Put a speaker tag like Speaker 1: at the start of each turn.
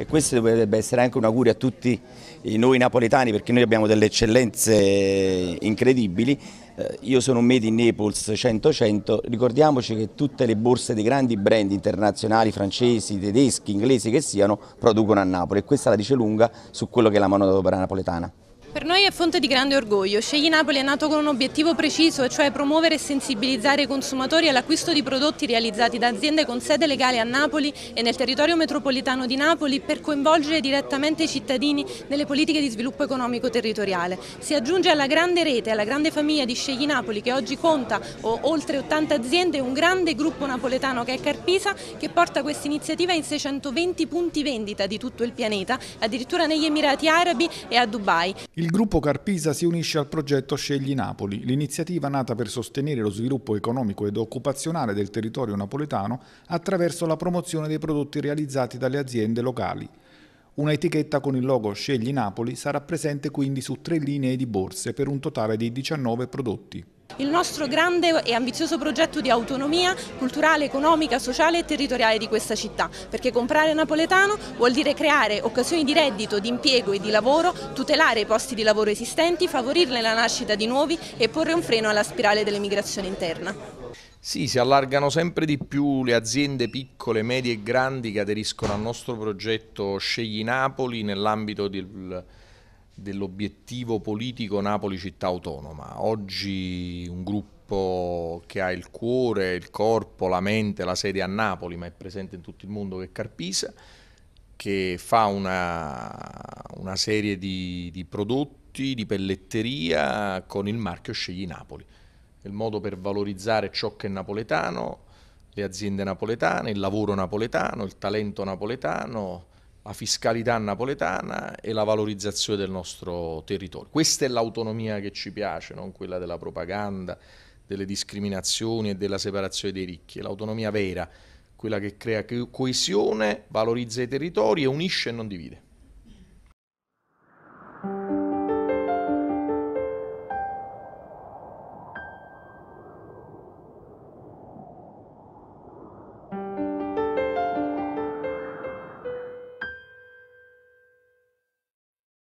Speaker 1: e questo dovrebbe essere anche un augurio a tutti noi napoletani perché noi abbiamo delle eccellenze incredibili. Eh, io sono un Made in Naples 100-100, ricordiamoci che tutte le borse dei grandi brand internazionali, francesi, tedeschi, inglesi che siano, producono a Napoli e questa la dice lunga su quello che è la manodopera napoletana.
Speaker 2: Per noi è fonte di grande orgoglio. Scegli Napoli è nato con un obiettivo preciso, cioè promuovere e sensibilizzare i consumatori all'acquisto di prodotti realizzati da aziende con sede legale a Napoli e nel territorio metropolitano di Napoli per coinvolgere direttamente i cittadini nelle politiche di sviluppo economico territoriale. Si aggiunge alla grande rete, alla grande famiglia di Scegli Napoli che oggi conta oltre 80 aziende un grande gruppo napoletano che è Carpisa che porta questa iniziativa in 620 punti vendita di tutto il pianeta, addirittura negli Emirati Arabi e a Dubai.
Speaker 3: Il gruppo Carpisa si unisce al progetto Scegli Napoli, l'iniziativa nata per sostenere lo sviluppo economico ed occupazionale del territorio napoletano attraverso la promozione dei prodotti realizzati dalle aziende locali. Una etichetta con il logo Scegli Napoli sarà presente quindi su tre linee di borse per un totale di 19 prodotti
Speaker 2: il nostro grande e ambizioso progetto di autonomia culturale, economica, sociale e territoriale di questa città, perché comprare napoletano vuol dire creare occasioni di reddito, di impiego e di lavoro, tutelare i posti di lavoro esistenti, favorirne la nascita di nuovi e porre un freno alla spirale dell'emigrazione interna.
Speaker 4: Sì, si allargano sempre di più le aziende piccole, medie e grandi che aderiscono al nostro progetto Scegli Napoli nell'ambito del dell'obiettivo politico Napoli città autonoma. Oggi un gruppo che ha il cuore, il corpo, la mente, la sede a Napoli, ma è presente in tutto il mondo che è Carpisa, che fa una, una serie di, di prodotti di pelletteria con il marchio Scegli Napoli. Il modo per valorizzare ciò che è napoletano, le aziende napoletane, il lavoro napoletano, il talento napoletano, la fiscalità napoletana e la valorizzazione del nostro territorio. Questa è l'autonomia che ci piace, non quella della propaganda, delle discriminazioni e della separazione dei ricchi, è l'autonomia vera, quella che crea coesione, valorizza i territori e unisce e non divide.